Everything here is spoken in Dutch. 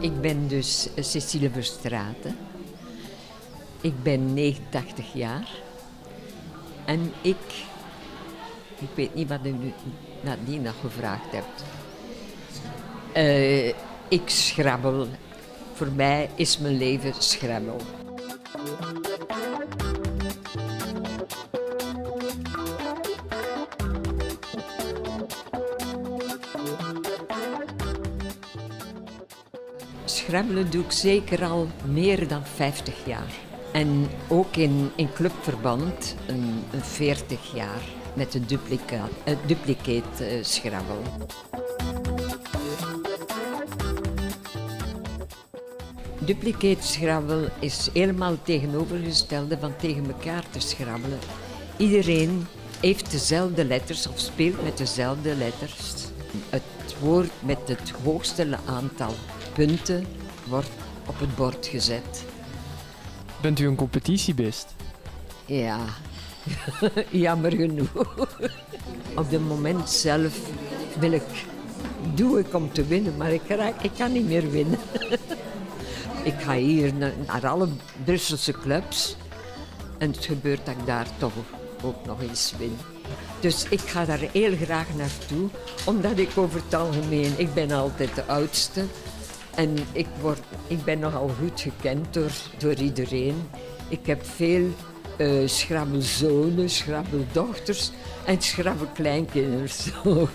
Ik ben dus Cecile Verstraeten. Ik ben 89 jaar. En ik... Ik weet niet wat u nadien nog gevraagd hebt. Eh, ik schrabbel. Voor mij is mijn leven schrabbel. Schrabbelen doe ik zeker al meer dan 50 jaar. En ook in, in clubverband een, een 40 jaar met de duplicaat, uh, duplicate uh, schrabbel. Duplicate schrabbel is helemaal het tegenovergestelde van tegen elkaar te schrabbelen. Iedereen heeft dezelfde letters of speelt met dezelfde letters. Het woord met het hoogste aantal punten wordt op het bord gezet. Bent u een competitiebest? Ja, jammer genoeg. Op het moment zelf wil ik, doe ik om te winnen, maar ik, raak, ik kan niet meer winnen. ik ga hier naar, naar alle Brusselse clubs en het gebeurt dat ik daar toch ook nog eens win. Dus ik ga daar heel graag naartoe, omdat ik over het algemeen, ik ben altijd de oudste en ik, word, ik ben nogal goed gekend door, door iedereen. Ik heb veel uh, schrabbelzonen, schrabbeldochters en schrabbelkleinkinderen.